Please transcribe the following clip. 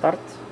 start.